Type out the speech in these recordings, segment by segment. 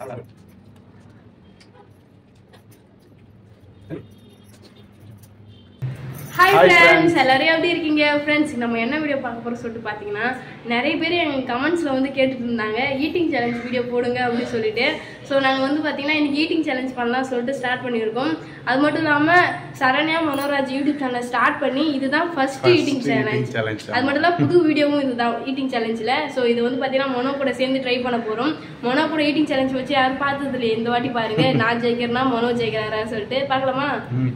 I would hi friends. எல்லாரும் எப்படி இருக்கீங்க? ஃப்ரெண்ட்ஸ் நம்ம என்ன வீடியோ பார்க்க போறோம் சொல்லிட்டு பார்த்தீங்கன்னா நிறைய பேர் எங்க கமெண்ட்ஸ்ல வந்து கேட்டுட்டு இருந்தாங்க. ஈட்டிங் சேலஞ்ச் வீடியோ போடுங்க அப்படின்னு சொல்லிட்டு. ஸோ நாங்கள் வந்து பார்த்தீங்கன்னா இன்னைக்கு ஈட்டிங் சேலஞ்ச் பண்ணலாம் சொல்லிட்டு ஸ்டார்ட் பண்ணியிருக்கோம். அது மட்டும் இல்லாமல் Saranya Manoraj YouTube channel start பண்ணி இதுதான் ஃபர்ஸ்ட் ஈட்டிங் சேலஞ்ச். அது மட்டும் இல்ல புது வீடியோவும் இதுதான் ஈட்டிங் சேலஞ்சில் ஸோ இது வந்து பார்த்தீங்கன்னா மொனோ கூட சேர்ந்து ட்ரை பண்ண போகிறோம் மொனோ கூட ஈட்டிங் சேலஞ்ச் வச்சு யாரும் பார்த்தது இல்லையே இந்த வாட்டி பாருங்க. நான் ஜெயிக்கிறேன்னா மொனோ ஜெயிக்கிறாரா சொல்லிட்டு பார்க்கலாமா?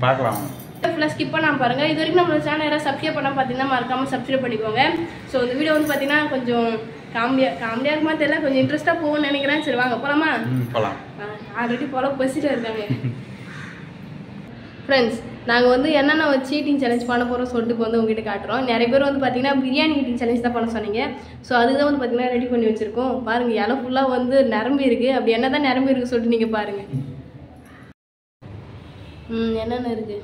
பார்க்கலாம். ஃபுல்லாக ஸ்கிப் பண்ணாம பாருங்க. இது வரைக்கும் நம்மளோட சேனல் யாராவது சப்ஸ்கிரைப் பண்ணா பார்த்தீங்கன்னா மறக்காம சப்ஸ்கிரைப் பண்ணிக்கோங்க. ஸோ இந்த வீடியோ வந்து பார்த்தீங்கன்னா கொஞ்சம் காமெடியா காமெடியாக இருக்குமா தெரியல. கொஞ்சம் இன்ட்ரெஸ்ட்டாக போகும்னு நினைக்கிறேன். சரி வாங்க போலாமா? ம் போகலாம் ஆல்ரெடி போல பசிட்டு இருக்காங்க. ஃப்ரெண்ட்ஸ் நாங்கள் வந்து என்னென்ன வச்சு ஈட்டிங் சேலஞ்ச் பண்ண போகிறோம் சொல்லிட்டு வந்து உங்ககிட்ட காட்டுறோம். நிறைய பேர் வந்து பார்த்தீங்கன்னா பிரியாணி ஈட்டிங் சேலஞ்ச் தான் பண்ண சொன்னீங்க. ஸோ அதுதான் வந்து பார்த்தீங்கன்னா ரெடி பண்ணி வச்சுருக்கோம். பாருங்கள் இலை ஃபுல்லாக வந்து நிரம்பி இருக்குது அப்படி என்ன தான் நிரம்பி இருக்குது சொல்லிட்டு நீங்கள் பாருங்கள் ம் என்னென்ன இருக்குது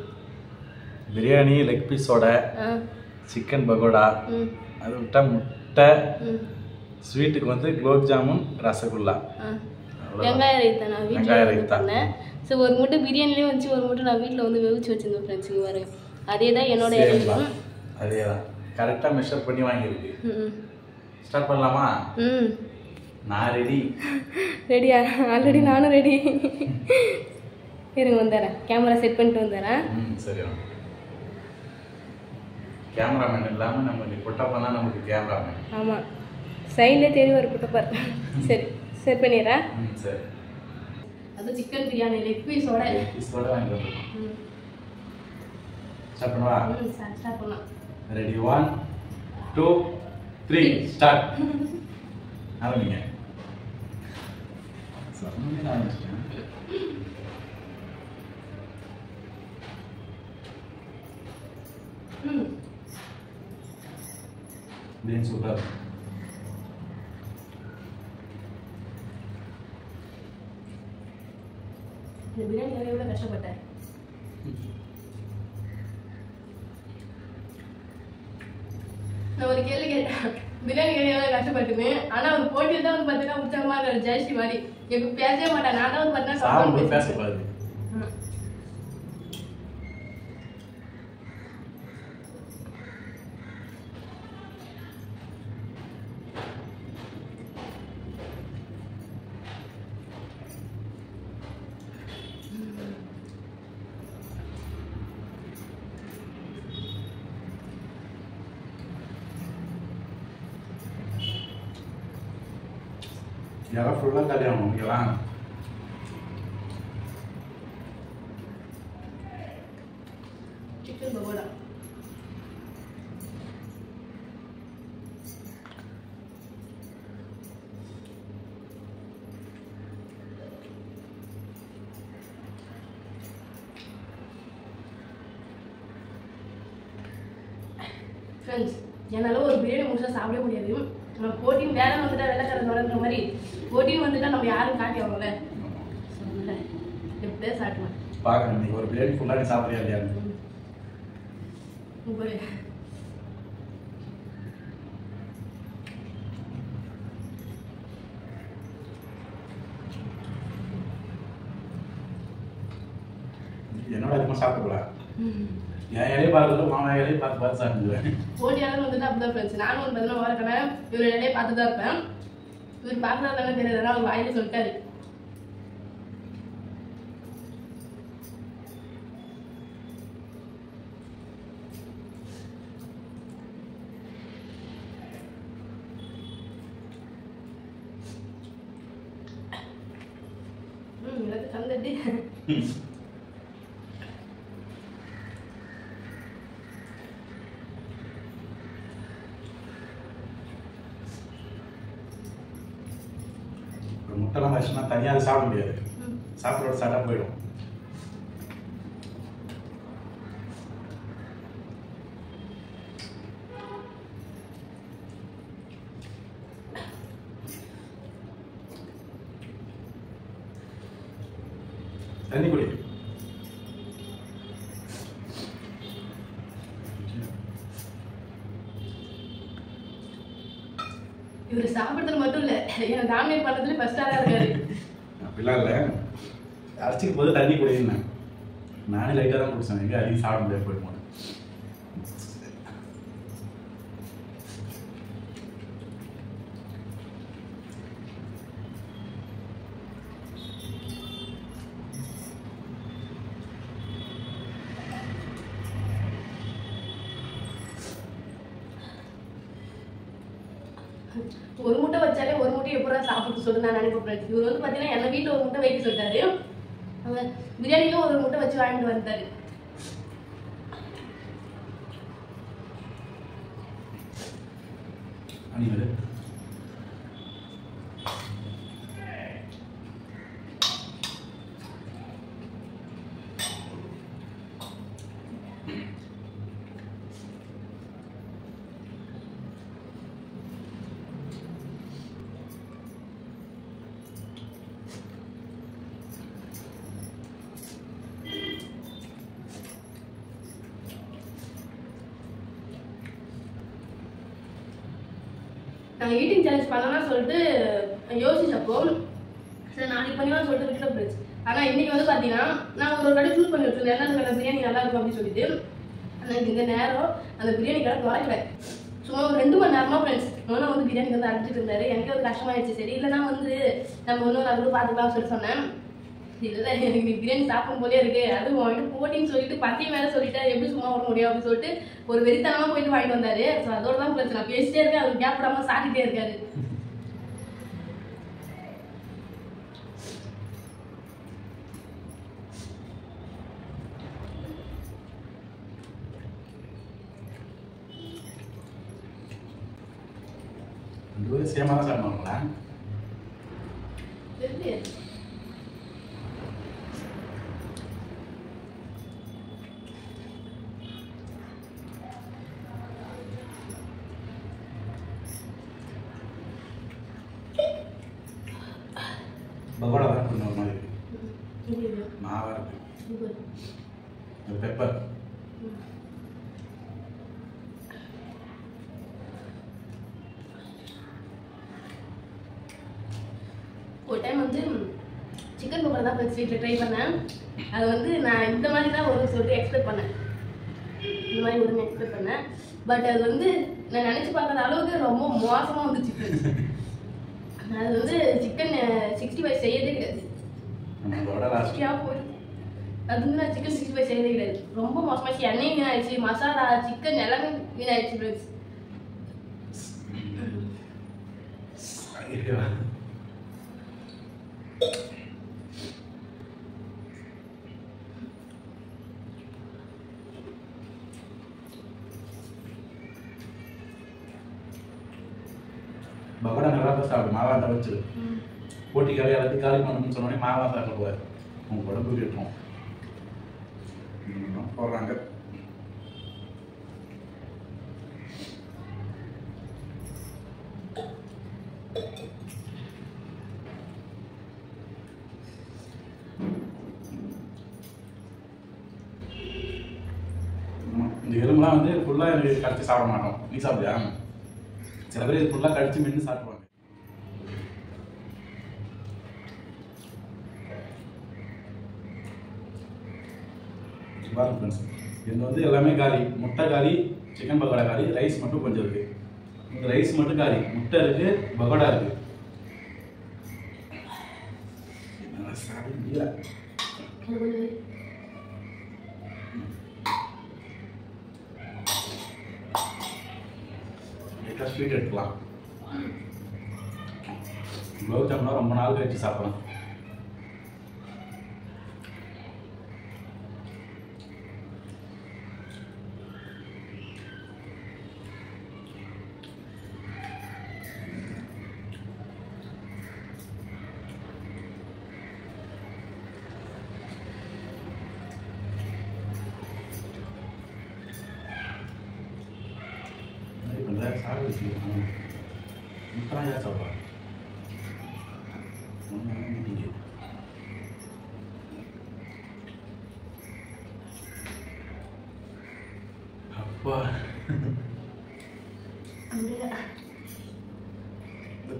பிரியாணி லெக் பீஸோட சிக்கன் பகோடா அது விட்டா முட்டை ஸ்வீட்டுக்கு வந்து குலோப் ஜாமுன் ரசகுல்லா. வெங்காய ரைத்தா நான் வீட்டில். பண்ணேன். ஸோ ஒரு மூட்டை பிரியாணிலேயும் வச்சு ஒரு மூட்டை நான் வீட்டில் வந்து வெவிச்சு வச்சிருந்தேன் ஃப்ரெண்ட்ஸ் இங்கே பாருங்க அதே தான் என்னோட. அதே தான். கரெக்டாக மெஷர் பண்ணி வாங்கியிருக்கு. ம் ஸ்டார்ட் பண்ணலாமா? ம். நான் ரெடி ரெடியா ஆல்ரெடி நானும் ரெடி இருங்க வந்துடுறேன் கேமரா செட் பண்ணிட்டு வந்துடுறேன் சரி கேமராமேன் இல்லாமல் நம்ம நீ குட்டப்பா தான் நமக்கு கேமராமேன் ஆமாம் சைட்லேயே தேடி ஒரு குட்டப்பார் சரி செட் பண்ணிடுறேன் ம் சரி. அது சிக்கன் பிரியாணி லெக் பீஸோட லெக் பீஸோட வாங்கி வந்துருக்கோம். ம். ஸ்டார்ட் பண்ணவா ம் ஸ்டார்ட் பண்ணலாம் ready one two three start ஆரம்பிங்க. சொன்னதே ஆரம்பிச்சிட்டேன் ம். பிரியாணி சூப்பர் இந்த பிரியாணி எவ்வளோ கஷ்டப்பட்டேன் நான் ஒரு கேள்வி கேட்டேன் பிரியாணி எவ்வளோ கஷ்டப்பட்டுமே ஆனால் ஒரு போட்டியில் தான் வந்து பார்த்தீங்கன்னா உற்சாகமாக இருக்காரு ஜெயஸ்ரீ மாதிரி எப்போ பேசவே மாட்டேன் நான் தான் வந்து பார்த்தீங்கன்னா சாப்பிடும் கம்மல் பேசக்கூடாது ம். யாரும் ஃபுல்லாக கல்யாணம் ஓகேவா சிக்கன் பகோடா ஃப்ரெண்ட்ஸ் என்னால் ஒரு பிரியாணி முடிச்சா சாப்பிட முடியாது. நம்ம போட்டின் வேலை வந்துட்டா வெள்ளைக்காரன் வளர்க்குற மாதிரி. போட்டின்னு வந்துட்டா நம்ம யாரும் காட்டி ஆகல. எப்படியே சாப்பிடுவேன் பார்க்கணும். நீ ஒரு பிரியாணி ஃபுல்லாக சாப்பிட்றியா இல்லையா? என்னோட அதிகமாக சாப்பிடக்கூடாது என் இலையை பார்க்கறது மாமா இலையை பார்த்து பார்த்து சாப்பிடுவேன். போட்டியாளர் வந்துட்டு அப்படிதான் நானும் வந்து பார்த்தீங்கன்னா வரக்கணும் இவர் இடையே பார்த்து தான் இருப்பேன். இவர் பார்க்குறதா தானே தெரியாது அவர் வாயில சொல்லிட்டாரு ம் எல்லாத்தையும் கந்துட்டு ஒரு முட்டைலாம் வச்சுன்னா தனியாக சாப்பிட முடியாது. சாப்பிட்றோட சாப்பிட்டா போயிடும் தண்ணி குடி இவர் சாப்பிடுறது மட்டும் இல்ல. என்ன டாமினேட் பண்றதுல ஃபர்ஸ்டா தான் இருக்காரு. அப்படிலாம் இல்லை. அரைச்சிக்கு போது தண்ணி குடியிருந்தேன் நானே லைட்டாக தான் குடிச்சேன். எங்கே அதிகம் சாப்பிட முடியாது போயிட்டு போனேன் ஒரு முட்டை வச்சாலே ஒரு முட்டை எப்படா சாப்பிட்டு சொல்லி நான் நினைப்பேன் இவர் வந்து பார்த்தீங்கன்னா என் வீட்டில் ஒரு முட்டை வைக்க சொல்லிட்டாரு. அவர் ஒரு முட்டை வச்சு வாங்கிட்டு வந்தாரு. நீ நாங்கள் ஈட்டிங் சேலஞ்ச் பண்ணலாம்னு சொல்லிட்டு யோசிச்சப்போ சரி நாளைக்கு பண்ணலாம் சொல்லிட்டு வீட்டில் போயிடுச்சு. ஆனால் இன்னைக்கு வந்து பார்த்தீங்கன்னா நான் ஒரு கடை சூஸ் பண்ணி வச்சிருந்தேன் என்ன கடை பிரியாணி நல்லா இருக்கும் அப்படின்னு சொல்லிட்டு. ஆனால் இந்த நேரம் அந்த பிரியாணி கடை திறக்கல சும்மா ஒரு ரெண்டு மணி நேரமா ஃப்ரெண்ட்ஸ் அவனும் வந்து பிரியாணி வந்து அடிச்சிட்டு இருந்தாரு. எனக்கு ஒரு கஷ்டமாயிடுச்சு சரி இல்லைன்னா வந்து நம்ம ஒன்றும் அது கூட பார்த்துக்கலாம்னு சொல்லி சொன்னேன். இல்லை எனக்கு நீ பிரியாணி சாப்பிடும் போலே இருக்கு. அது வாங்கிட்டு போட்டின்னு சொல்லிட்டு பத்தியும் வேற சொல்லிட்டா எப்படி சும்மா விட முடியும் அப்படின்னு சொல்லிட்டு ஒரு வெறித்தனமா போயிட்டு வாங்கிட்டு வந்தாரு. ஸோ அதோட தான் பிரச்சனை. பேசிட்டே இருக்கேன் அவர் கேப் விடாம சாட்டிட்டே இருக்காரு. ரெண்டு தான் பகோடா தான் கொஞ்சம் ஒரு மாதிரி இருக்கு இது இது. மாவாக இருக்கு இது. இந்த பெப்பர் ஒரு டைம் வந்து சிக்கன் பக்கோடா தான் ஃபர்ஸ்ட் வீட்டில் ட்ரை பண்ணேன். அது வந்து நான் இந்த மாதிரி தான் வரும்னு சொல்லிட்டு எக்ஸ்பெக்ட் பண்ணேன். இந்த மாதிரி வரும்னு எக்ஸ்பெக்ட் பண்ணேன். பட் அது வந்து நான் நினச்சி பார்க்காத அளவுக்கு ரொம்ப மோசமாக வந்துச்சு அது வந்து சிக்கன் சிக்ஸ்டி ஃபைவ் செய்யறதே கிடையாது போய் அது வந்து நான் சிக்கன் சிக்ஸ்டி ஃபைவ் செய்யறதே கிடையாது. ரொம்ப மோசமாச்சு எண்ணெய் வீணாயிடுச்சு. மசாலா சிக்கன் எல்லாமே வீணாயிடுச்சு ஃப்ரெண்ட்ஸ் பகோடா நல்லா தான் சாப்பிடும் மாவா தவிச்சு போட்டி காலி எல்லாத்தையும் காலி பண்ணணும்னு சொன்னோடனே மாவா சாப்பிடுவார் உங்க உடம்பு இன்னும் போடுறாங்க. இந்த எலும்புலாம் வந்து ஃபுல்லாக எனக்கு கடிச்சு சாப்பிட மாட்டோம். நீ சாப்பிடுயா சில பேர் இது ஃபுல்லாக கடிச்சு மென்று சாப்பிடுவாங்க. பாருங்க ஃப்ரெண்ட்ஸ் இது வந்து எல்லாமே காலி. முட்டை காலி சிக்கன் பக்கோடா காலி. ரைஸ் மட்டும் கொஞ்சம் இருக்குது இந்த ரைஸ் மட்டும் காலி. முட்டை இருக்குது பகோடா இருக்குது என்னால சாப்பிட முடியல அது கொஞ்சம் லைட்டாக ஸ்வீட் எடுக்கலாம் குலோப் ஜாமுன்லாம் ரொம்ப நாள் கழிச்சு சாப்பிடலாம் என்ன பண்ற சாப்பிட வச்சுக்கலாம் அப்பா.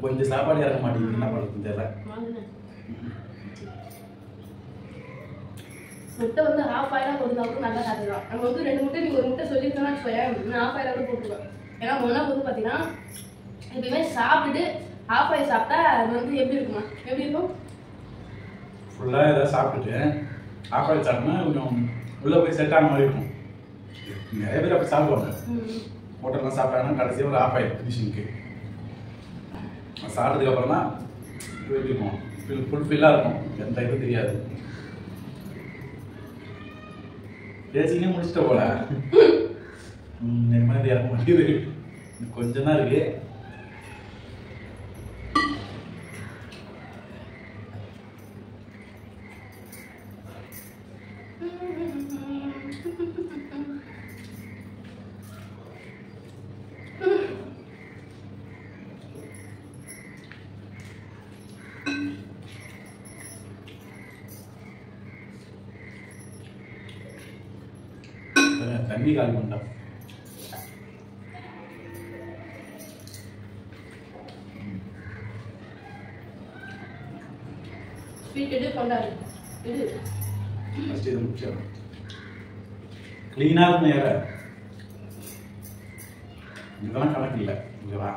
கொஞ்சம் சாப்பாடு இறக்க மாட்டேங்குது. என்ன பண்ணுறது தெரியல. முட்டை வந்து ஹாஃப் ஆயிலாக கூட நல்லா சாப்பிடலாம். நம்ம வந்து ரெண்டு முட்டை நீங்கள் ஒரு முட்டை சொல்லியிருக்கோம்னா வச்சுக்கோயேன் நான் ஹாஃப் ஆயிலாக போட்டுருவேன். ஏன்னா முன்னா வந்து பார்த்தீங்கன்னா எப்பயுமே சாப்பிட்டுட்டு ஹாஃப் ஆயில் சாப்பிட்டா அது வந்து எப்படி இருக்குமா? எப்படி இருக்கும்? ஃபுல்லாக ஏதாவது சாப்பிட்டுட்டு ஆப்பாடு சாப்பிட்டோம்னா கொஞ்சம் உள்ளே போய் செட் ஆன மாதிரி இருக்கும். நிறைய பேர் அப்படி சாப்பிடுவாங்க. ஹோட்டல்லாம் சாப்பிட்டாங்கன்னா கடைசியாக ஒரு ஆஃப் ஆயில் ஃபினிஷிங்க்கு சாப்பிட்டதுக்கு அப்புறம் தான் எப்படி இருக்கும்? ஃபுல் ஃபுல் ஃபில்லாக இருக்கும். எந்த இதுவும் தெரியாது. பேசினே முடிச்சிட்ட போல. நிம்மதி இறங்க இருக்க மாட்டேங்குது கொஞ்சம் தான் இருக்கு. தண்ணி காலி பண்ண ஸ்வீட் எடு கொண்டாடு. இது ஃபஸ்ட்டு இது முக்கியம். க்ளீனாக இருக்கும் ஏற இதெல்லாம் கணக்கு இல்லை. இங்கே வா.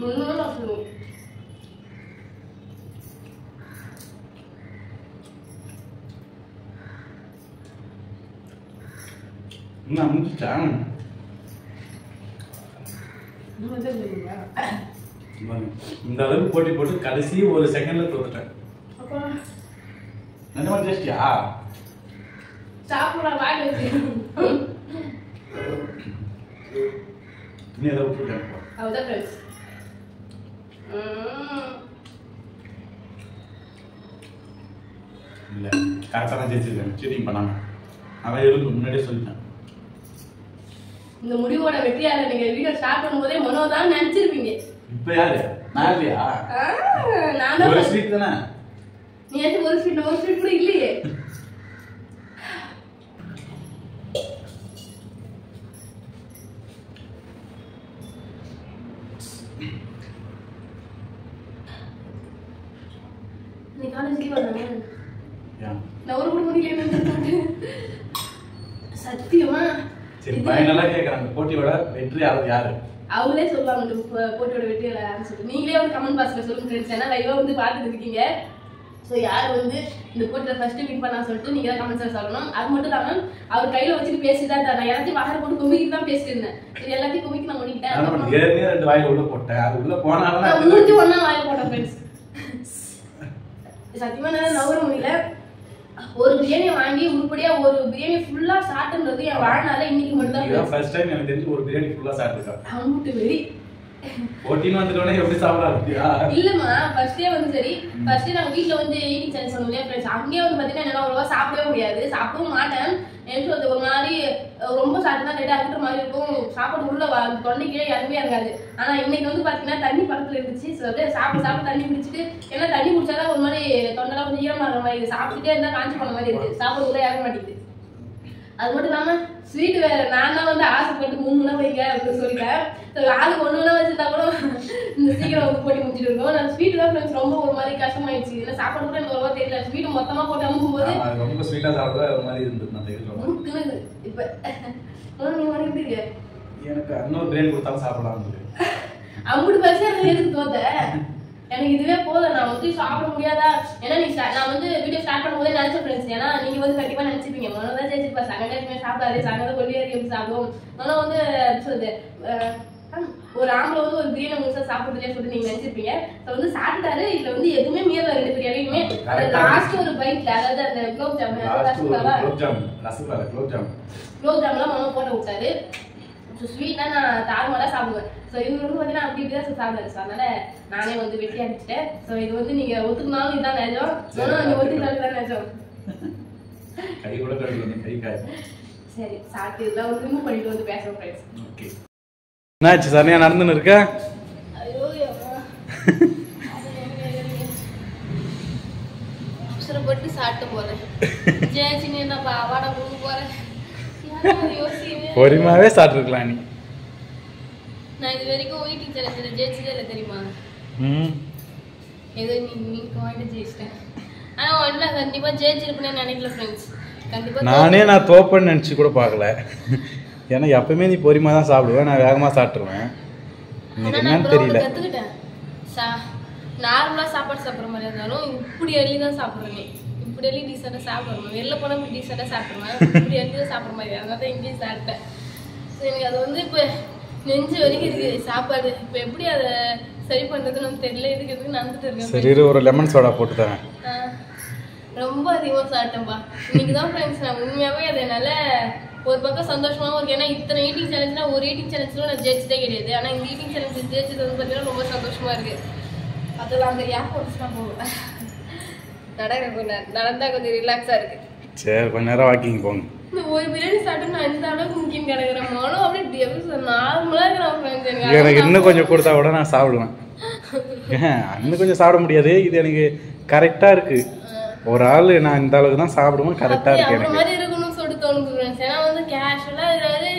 முன்னூறு சொல்லுவோம் என்ன இன்னும் வந்து இல்லைங்களா? இந்த அளவுக்கு போட்டி போட்டு கடைசி ஒரு செகண்ட்ல தோத்துட்டேன். நிஜமா டேஸ்டியா சாப்பிட. அவ்வளோதான் ஃப்ரெண்ட்ஸ் இல்ல கரெக்டாக தான் ஜெயிச்சிருக்கேன். சீட்டிங் பண்ணாம. அதான் இருக்கு முன்னாடியே சொல்லிட்டேன். இந்த முடிவோட வெற்றியாளர் நீங்க வீடியோ ஸ்டார்ட் பண்ணும்போதே மனோ தான் நினைச்சிருப்பீங்க. இப்போ யாரு? நான் இல்லையா நான் ஒரு தான் ஸ்வீட் தானே? நீ ஏதாச்சும் ஒரு ஸ்வீட் ஒரு ஸ்வீட் கூட இல்லையே நீ காலேஜ் லீவ் வந்தானே ஏன் நான் ஒரு கூட முடியல சத்தியமா சரி இது- ஃபைனலாக கேட்குறாங்க போட்டியோட வெற்றியாளர் யாரு அவங்களே சொல்லுவாங்க இந்த போட்டியோட வெற்றியாளர் சொல்லிட்டு. நீங்களே ஒரு கமெண்ட் பாக்ஸ்ல சொல்லுங்க ஃப்ரெண்ட்ஸ் ஏன்னா லைவா வந்து பார்த்துட்டு இருக்கீங்க. ஸோ யார் வந்து இந்த போட்டியில் ஃபர்ஸ்ட் வின் பண்ணா சொல்லிட்டு நீங்க தான் கமெண்ட்ஸ்ல சொல்லணும். அது மட்டும் இல்லாம அவர் கையில வச்சுட்டு பேசி தான் நான் எல்லாத்தையும் வாயில போட்டு குமிக்கிட்டு தான் பேசிட்டு இருந்தேன். இது எல்லாத்தையும் குமிக்கி நான் பண்ணிக்கிட்டேன் நான் ஏற்கனவே ரெண்டு வாயில உள்ள போட்டேன். அது உள்ள நான் போனாலும் மூஞ்சி ஒண்ணா வாயில போட்டேன் ஃப்ரெண்ட்ஸ் சத்தியமா என்னால நவர முடியல. ஒரு பிரியாணி வாங்கி உருப்படியா ஒரு பிரியாணி ஃபுல்லா சாப்பிட்டுன்றது என் வாழ்நாள இன்னைக்கு மட்டும் தான் ஃபர்ஸ்ட் டைம் எனக்கு தெரிஞ்சு ஒரு பிரியாணி ஃபுல்லா சாப்பிட்டுருக்கேன் அம்புட்டு வெறி. போட்டின்னு வந்துட்டோன்னே எப்படி சாப்பிடலாம் அப்படியா இல்லம்மா ஃபர்ஸ்டே வந்து சரி. ஃபர்ஸ்டே நாங்க வீட்ல வந்து ஈட்டிங் சேனல் பண்ணுவோம் இல்லையா ஃப்ரெண்ட்ஸ் அங்கேயே வந்து பாத்தீங்கன்னா என்னால அவ்வளவா சாப்பிடவே முடியாது. சாப்பிடவும் மாட்டேன். எனக்கு சொல்றது ஒரு மாதிரி ரொம்ப சாப்பிட்டா லேட்டா இருக்கிற மாதிரி இருக்கும். சாப்பாடு உள்ள வ- தொண்டைக்கே யாருமே இறங்காது ஆனா இன்னைக்கு வந்து பாத்தீங்கன்னா தண்ணி பக்கத்துல இருந்துச்சு. ஸோ அப்படியே சாப்பிட்டு சாப்பிட்டு தண்ணி பிடிச்சிட்டு ஏன்னா தண்ணி குடிச்சாதான் ஒரு மாதிரி தொண்டெல்லாம் கொஞ்சம் ஈரமாகிற மாதிரி இருக்கு. சாப்பிட்டுட்டே இருந்தா காஞ்சி போன மாதிரி இருக்கு. சாப்பாடு உள்ள இறங்க மாட்டேங்குது. அது மட்டும் இல்லாம ஸ்வீட் வேற நான் தான் வந்து ஆசைப்பட்டு மூணு மணி வைங்க அப்படின்னு சொல்லிட்டேன். ஆளுக்கு ஒண்ணு ஒண்ணு வச்சிருந்தா கூட இந்த சீக்கிரம் போட்டி முடிச்சிட்டு இருக்கோம் நான் ஸ்வீட் தான் friends ரொம்ப ஒரு மாதிரி கஷ்டமாயிடுச்சு. இல்லை சாப்பாடு கூட எனக்கு ஒரு தெரியல. ஸ்வீட் மொத்தமா போட்டு அமுக்கும் போது ரொம்ப ஸ்வீட்டா சாப்பிட ஒரு மாதிரி இருந்தது நான் தெரியும் இப்ப ஆனா, நீ வரைக்கும் எனக்கு இன்னொரு பிரியாணி கொடுத்தாலும் சாப்பிடலாம் அம்புட்டு பரிசு எனக்கு எதுக்கு தோத்த? எனக்கு இதுவே போதும். நான் வந்து சாப்பிட முடியாதா? ஏன்னா நீ நான் வந்து வீடியோ ஸ்டார்ட் பண்ணும்போதே நினைச்ச ஃப்ரெண்ட்ஸ் ஏன்னா நீங்க வந்து கண்டிப்பா நினைச்சிருப்பீங்க. மொதல் தான் ஜெயிச்சிருப்பா. சங்கடா எப்பவுமே சாப்பிடாது. சங்கடம் கொல்லியாரி எப்படி சாப்பிடுவோம் மொதல் வந்து அஹ், ஒரு ஆம்பளை வந்து ஒரு பிரியாணி முழுசா சாப்பிடுறதே சொல்லிட்டு நீங்க நினைச்சிருப்பீங்க. ஸோ வந்து சாப்பிட்டாரு. இதுல வந்து எதுவுமே மீறல ரெண்டு பிரியாணியுமே லாஸ்ட் ஒரு பைட்ல அதாவது அந்த குலோப் ரசகுல்லாவா குலோப் ஜாம். குலோப் ஜாம். குலோப் ஜாமுன்லாம் மாமா போட்டு விட்டாரு. ஸோ ஸ்வீட்னா நான் தாறுமாறாக சாப்பிடுவேன். ஸோ இவர் வந்து பார்த்தீங்கன்னா அப்படி இப்படி தான் சாப்பிடுவாரு ஸோ அதனால நானே வந்து வெட்டி அடிச்சிட்டேன். ஸோ இது வந்து நீங்க ஒத்துக்கினாலும் இதுதான் நிஜம் ஆனால் நீங்க ஒத்துக்கினாலும் தான் நிஜம் கை கூட கை காய் சரி சாப்பிட்டு இதெல்லாம் வந்து ரிமூவ் பண்ணிட்டு வந்து பேசுறோம் ஃப்ரெண்ட்ஸ் ஓகே. என்னாச்சு சரணியா நடந்துன்னு இருக்க? அவசரப்பட்டு சாப்பிட்டு போறேன். ஜெயச்சினி என்னப்பா அவாடா கொடுக்க போறேன். பொறுமையாவே சாப்பிட்டுருக்கலாம் நீ. நான் இது வரைக்கும் வெயிட்டிங் சேலஞ்சில் ஜெயிச்சதே இல்லை தெரியுமா? ம். ஏதோ நீ நீ வாங்கிட்டு ஜெயிச்சிட்டேன். ஆனா ஒன்றும் நான் கண்டிப்பா ஜெயிச்சிருப்பேன்னு நினைக்கல ஃப்ரெண்ட்ஸ் கண்டிப்பா நானே நான் தோப்பேன்னு நினச்சி கூட பார்க்கல. ஏன்னா எப்பவுமே நீ பொறுமையாக தான் சாப்பிடுவேன் நான் வேகமாக சாப்பிட்ருவேன் இன்னைக்கு என்னன்னு தெரியல. ஒண்ணு கத்துக்கிட்டேன். சா நார்மலா சாப்பாடு சாப்பிட்ற மாதிரி இருந்தாலும் இப்படி எள்ளி தான் சாப்பிடுறேன் இப்படி எள்ளி டீசெண்டாக சாப்பிடுவேன் வெளில போனால் இப்படி டீசெண்டாக சாப்பிடுவேன் இப்படி எள்ளி தான் சாப்பிட்ற மாதிரி. அதனால தான் இங்கேயும் சாப்பிட்டேன் ஸோ எனக்கு அது வந்து இப்போ நெஞ்சு வரைக்கும் இருக்குது சாப்பாடு. இப்போ எப்படி அதை சரி பண்ணுறதுன்னு தெரியல. இதுக்கு எதுக்கு நடந்துட்டு இருக்கேன் சரி ஒரு லெமன் சோடா போட்டு தரேன். ரொம்ப அதிகமாக சாப்பிட்டேன்ப்பா இன்னைக்கு தான் ஃப்ரெண்ட்ஸ் நான் உண்மையாகவே அது என்னால் ஒரு பக்கம் சந்தோஷமாகவும் இருக்கு ஏன்னா இத்தனை ஈட்டிங் சேலஞ்சுனா ஒரு ஈட்டிங் சேலஞ்சில் நான் ஜெயிச்சதே கிடையாது. ஆனால் இந்த ஈட்டிங் சேலஞ்ச் ஜெயிச்சது வந்து பார்த்தீங்கன்னா ரொம்ப சந்தோஷமா இருக்கு. அதில் அந்த போட்டுச்சுனா போவேன் நடக்க கொஞ்சம் நடந்தா கொஞ்சம் ரிலாக்ஸாக இருக்கு. சரி கொஞ்ச நேரம் வாக்கிங் போங்க. இந்த ஒரு பிரியாணி சாப்பிட்டு நான் இந்த அளவுக்கு முக்கியம் கிடக்குறேன் மனம் அப்படியே நார்மலாக இருக்கிறேன் எனக்கு. இன்னும் கொஞ்சம் கொடுத்தா கூட நான் சாப்பிடுவேன். இன்னும் கொஞ்சம் சாப்பிட முடியாது. இது எனக்கு கரெக்டாக இருக்கு. ஒரு ஆள் நான் இந்த அளவுக்கு தான் சாப்பிடுவேன் கரெக்டாக இருக்கு எனக்கு. மாதிரி இருக்கணும்னு சொல்லிட்டு ஃப்ரெண்ட்ஸ் ஏன்னா வந்து கேஷுவலாக ஏதாவது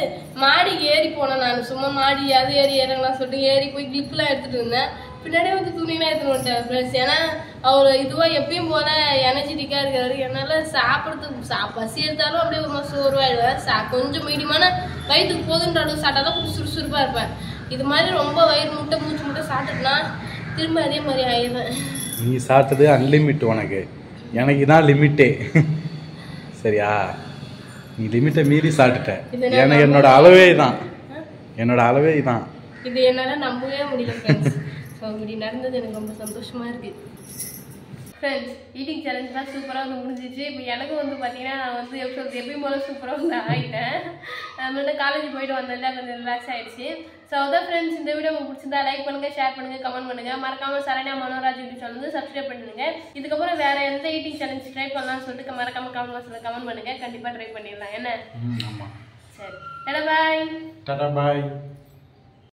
மாடிக்கு ஏறி போனேன் நான். சும்மா மாடி அது ஏறி இறங்கலாம் சொல்லிட்டு ஏறி போய் கிளிப்லாம் எடுத்துட்டு இருந்தேன். பின்னாடியே வந்து துணிலாம் எடுத்துட்டு வந்துட்டேன் ஃப்ரெண்ட்ஸ் ஏன்னா அவர் இதுவாக எப்பயும் போல எனர்ஜெட்டிக்காக இருக்காரு. என்னால் சாப்பிட்றதுக்கு சா பசி எடுத்தாலும் அப்படியே ஒரு மாதிரி சோர்வாயிடுவேன். சா கொஞ்சம் மீடியமான வயிற்றுக்கு போதுன்ற அளவு சாப்பிட்டா தான் கொஞ்சம் சுறுசுறுப்பாக இருப்பேன். இது மாதிரி ரொம்ப வயிறு முட்டை மூச்சு முட்டை சாப்பிட்டுட்டுனா திரும்ப அதே மாதிரி ஆயிடுவேன். நீ சாப்பிட்டது அன்லிமிட் உனக்கு. எனக்கு தான் லிமிட்டே சரியா? நீ லிமிட்டை மீறி சாப்பிட்டுட்ட. ஏன்னா என்னோட அளவே தான் என்னோட அளவே தான் இது என்னால நம்பவே முடியல ஸோ இப்படி நடந்தது எனக்கு ரொம்ப சந்தோஷமா இருக்கு. ஃப்ரெண்ட்ஸ் ஈட்டிங் சேலஞ்ச்லாம் சூப்பராக வந்து முடிஞ்சிச்சு. இப்போ எனக்கும் வந்து பார்த்தீங்கன்னா நான் வந்து எப்படி எப்பயும் போல சூப்பராக வந்து ஆகிட்டேன் நம்மள்ட்ட காலேஜ் போயிட்டு வந்ததில் கொஞ்சம் ரிலாக்ஸ் ஆயிடுச்சு. ஸோ அதான் ஃப்ரெண்ட்ஸ் இந்த வீடியோ உங்களுக்கு பிடிச்சிருந்தா லைக் பண்ணுங்க ஷேர் பண்ணுங்க கமெண்ட் பண்ணுங்க. மறக்காம சரண்யா மனோராஜ் யூடியூப் சேனல் வந்து சப்ஸ்கிரைப் பண்ணிடுங்க. இதுக்கப்புறம் வேற எந்த ஈட்டிங் சேலஞ்ச் ட்ரை பண்ணலாம்னு சொல்லிட்டு மறக்காம கமெண்ட் பாக்ஸில் கமெண்ட் பண்ணுங்க. கண்டிப்பாக ட்ரை பண்ணிடலாம். என்ன? சரி. பாய் டாடா பாய்